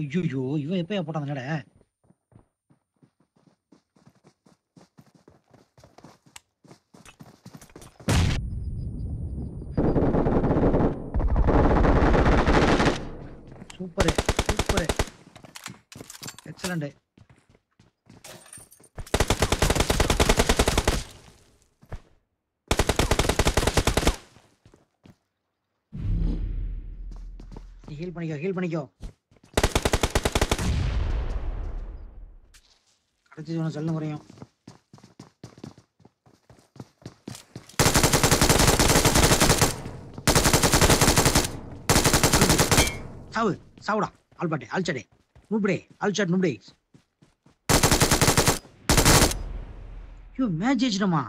ஐயோ இவன் எப்பயா போட்டான் அந்த super super super excellent heal பண்ணிக்கோ ஹீல் பண்ணிக்கோ. கிடைச்சது ஒன்று சொல்ல முறையும் சாவு சாவுடா. ஆல்பாட்டே ஆல்சடே நூப்டே ஆல்சாட் நூப்டே ஐயோ மேட்ச் ஜெயிச்சிட்டோமா